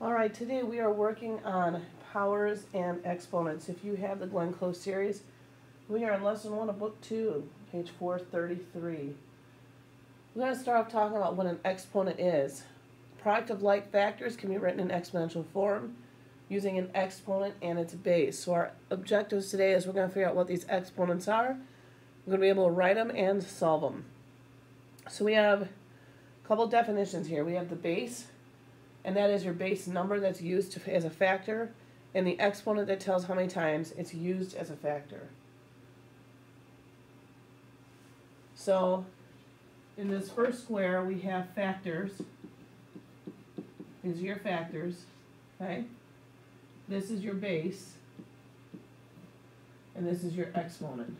All right, today we are working on powers and exponents. If you have the Glencoe series, we are in lesson one of book two, page 433. We're going to start off talking about what an exponent is. Product of like factors can be written in exponential form using an exponent and its base. So our objectives today is we're going to figure out what these exponents are. We're going to be able to write them and solve them. So we have a couple definitions here. We have the base, and that is your base number that's used to, as a factor, and the exponent that tells how many times it's used as a factor. So in this first square, we have factors. These are your factors, okay? This is your base, and this is your exponent.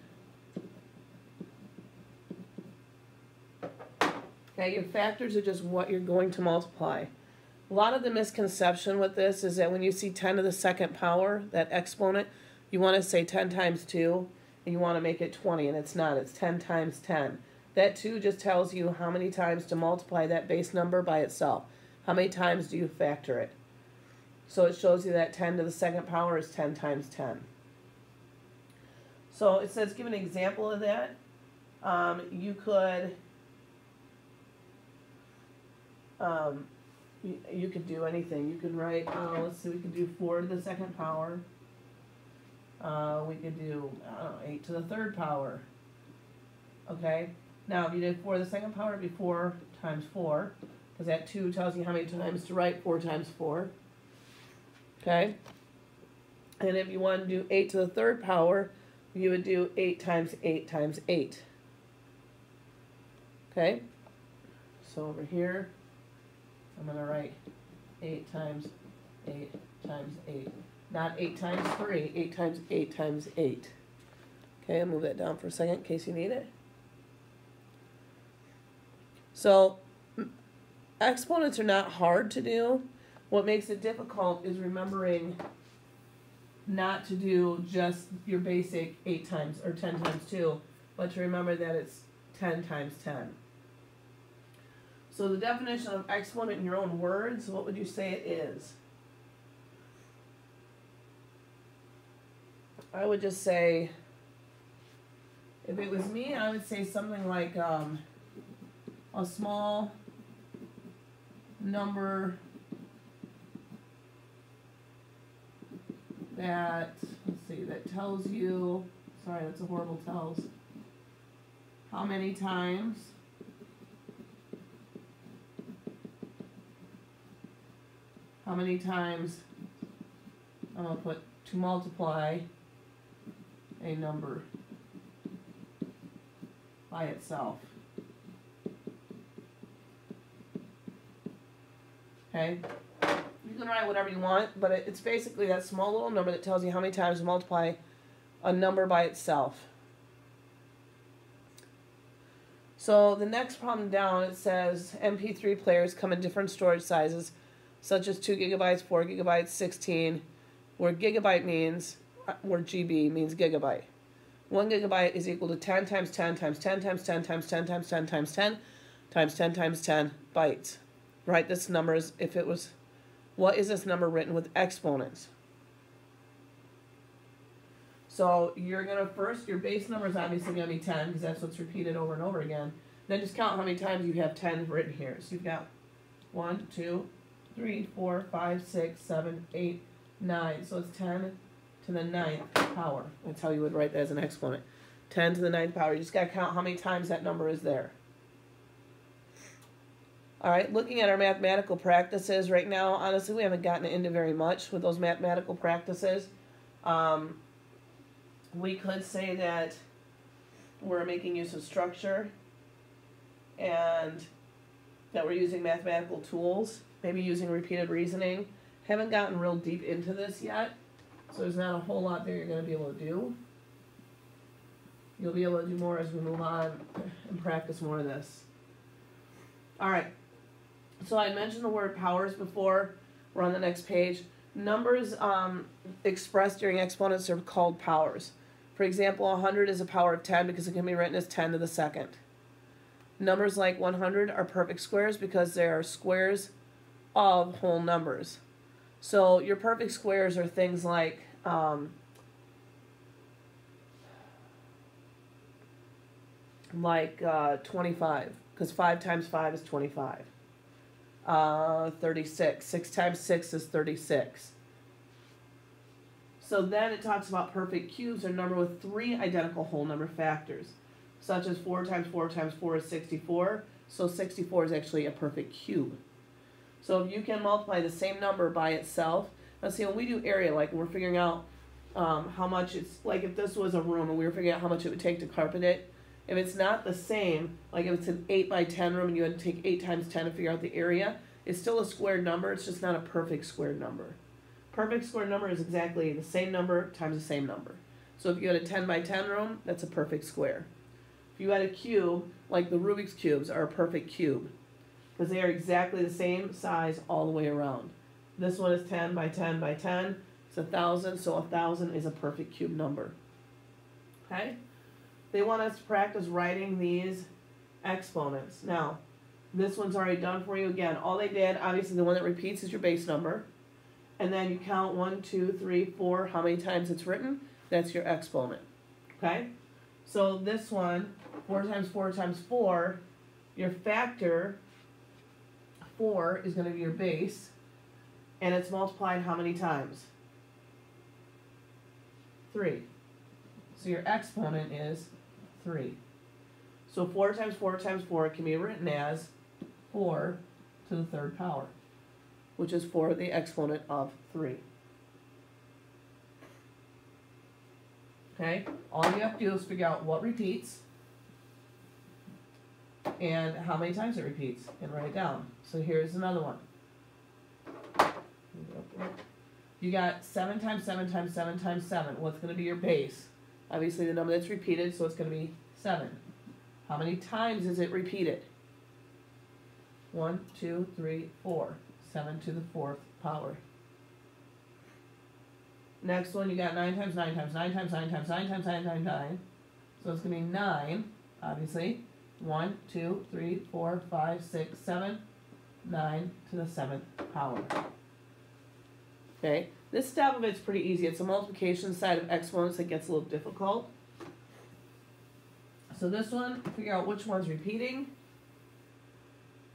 Okay, your factors are just what you're going to multiply. A lot of the misconception with this is that when you see 10 to the second power, that exponent, you want to say 10 times 2, and you want to make it 20, and it's not. It's 10 times 10. That 2 just tells you how many times to multiply that base number by itself. How many times do you factor it? So it shows you that 10 to the second power is 10 times 10. So it says, give an example of that. Um, you could um, you, you could do anything. You could write, uh, let's see, we could do 4 to the second power. Uh, we could do, know, 8 to the third power. Okay? Now, if you did 4 to the second power, it'd be 4 times 4. Because that 2 tells you how many times to write 4 times 4. Okay? And if you want to do 8 to the third power, you would do 8 times 8 times 8. Okay? So over here, I'm going to write 8 times 8 times 8. Not 8 times 3, 8 times 8 times 8. Okay, I'll move that down for a second in case you need it. So, exponents are not hard to do. What makes it difficult is remembering not to do just your basic 8 times or 10 times 2, but to remember that it's 10 times 10. So the definition of exponent in your own words, what would you say it is? I would just say, if it was me, I would say something like um, a small number that, let's see, that tells you, sorry, that's a horrible tells, how many times how many times I'm going to put to multiply a number by itself. Okay? You can write whatever you want, but it's basically that small little number that tells you how many times to multiply a number by itself. So the next problem down, it says MP3 players come in different storage sizes such as 2 gigabytes, 4 gigabytes, 16, where gigabyte means, uh, where GB means gigabyte. 1 gigabyte is equal to 10 times 10 times 10 times 10 times 10 times 10 times 10 times 10 times 10 bytes. Write this number as if it was, what is this number written with exponents? So you're going to first, your base number is obviously going to be 10 because that's what's repeated over and over again. Then just count how many times you have 10 written here. So you've got 1, 2, three, four, five, six, seven, eight, nine. So it's 10 to the ninth power. That's how you would write that as an exponent. 10 to the ninth power. You just got to count how many times that number is there. All right, looking at our mathematical practices right now, honestly, we haven't gotten into very much with those mathematical practices. Um, we could say that we're making use of structure and that we're using mathematical tools maybe using repeated reasoning. Haven't gotten real deep into this yet, so there's not a whole lot there you're going to be able to do. You'll be able to do more as we move on and practice more of this. All right, so I mentioned the word powers before. We're on the next page. Numbers um, expressed during exponents are called powers. For example, 100 is a power of 10 because it can be written as 10 to the second. Numbers like 100 are perfect squares because they are squares of whole numbers. So your perfect squares are things like um, like uh, 25, because 5 times 5 is 25. Uh, 36. 6 times 6 is 36. So then it talks about perfect cubes are number with three identical whole number factors, such as 4 times 4 times 4 is 64. So 64 is actually a perfect cube. So if you can multiply the same number by itself, let's see, when we do area, like we're figuring out um, how much it's, like if this was a room and we were figuring out how much it would take to carpet it, if it's not the same, like if it's an 8 by 10 room and you had to take 8 times 10 to figure out the area, it's still a squared number, it's just not a perfect squared number. Perfect squared number is exactly the same number times the same number. So if you had a 10 by 10 room, that's a perfect square. If you had a cube, like the Rubik's Cubes are a perfect cube, because they are exactly the same size all the way around. This one is 10 by 10 by 10, it's a thousand, so a thousand is a perfect cube number. Okay? They want us to practice writing these exponents. Now, this one's already done for you. Again, all they did, obviously the one that repeats is your base number. And then you count one, two, three, four, how many times it's written. That's your exponent. Okay? So this one, 4 times 4 times 4, your factor, 4, is going to be your base. And it's multiplied how many times? 3. So your exponent is 3. So 4 times 4 times 4 can be written as 4 to the third power, which is 4 the exponent of 3. Okay, all you have to do is figure out what repeats and how many times it repeats and write it down. So here's another one. You got 7 times 7 times 7 times 7. What's going to be your base? Obviously the number that's repeated, so it's going to be 7. How many times is it repeated? 1, 2, 3, 4. 7 to the fourth power. Next one, you got 9 times 9 times 9 times 9 times 9 times 9 times 9. So it's going to be 9, obviously. 1, 2, 3, 4, 5, 6, 7, 9 to the seventh power. Okay, this step of it's pretty easy. It's a multiplication side of exponents that gets a little difficult. So this one, figure out which one's repeating.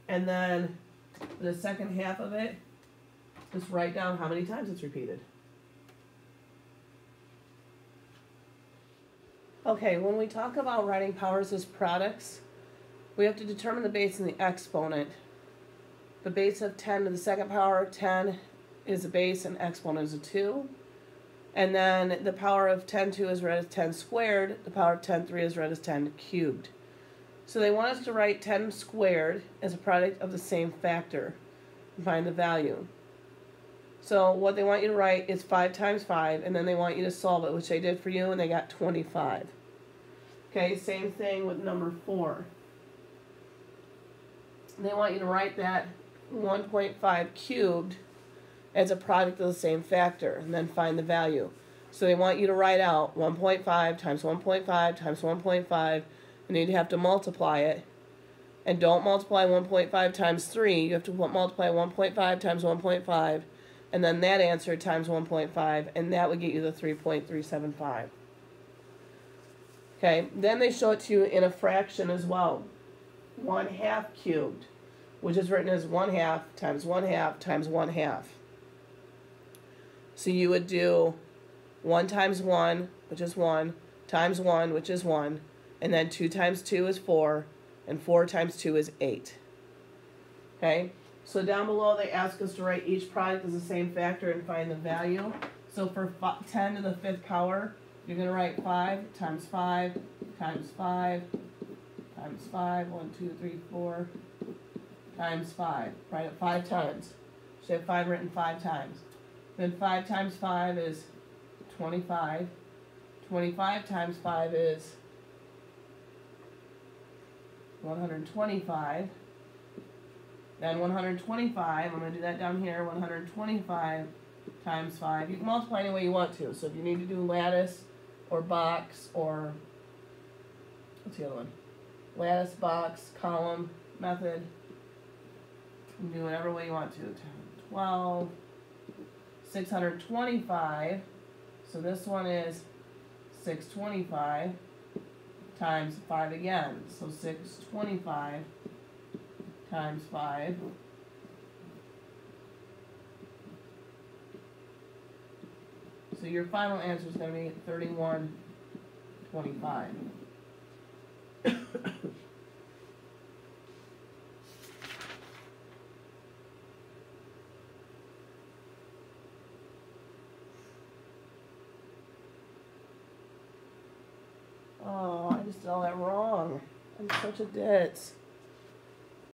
And then the second half of it, just write down how many times it's repeated. Okay, when we talk about writing powers as products, we have to determine the base and the exponent. The base of 10 to the second power, 10 is a base and exponent is a 2. And then the power of 10 2 is read as 10 squared. The power of 10 3 is read as 10 cubed. So they want us to write 10 squared as a product of the same factor and find the value. So what they want you to write is 5 times 5, and then they want you to solve it, which they did for you, and they got 25. Okay, same thing with number 4. They want you to write that 1.5 cubed as a product of the same factor and then find the value. So they want you to write out 1.5 times 1.5 times 1.5 and you'd have to multiply it. And don't multiply 1.5 times 3. You have to multiply 1.5 times 1.5 and then that answer times 1.5 and that would get you the 3.375. Okay, then they show it to you in a fraction as well. 1 half cubed, which is written as 1 half times 1 half times 1 half. So you would do 1 times 1, which is 1, times 1, which is 1, and then 2 times 2 is 4, and 4 times 2 is 8. Okay? So down below they ask us to write each product as the same factor and find the value. So for 10 to the fifth power, you're going to write 5 times 5 times 5 times 5, 1, 2, 3, 4, times 5. Write it 5 times. So you have 5 written 5 times. Then 5 times 5 is 25. 25 times 5 is 125. Then 125, I'm going to do that down here, 125 times 5. You can multiply any way you want to. So if you need to do lattice or box or, what's the other one? Lattice, box, column, method. You can do whatever way you want to. 12, six hundred twenty-five, so this one is six twenty-five times five again, so six twenty-five times five. So your final answer is gonna be thirty-one twenty-five. Oh, I just did all that wrong. I'm such a ditz.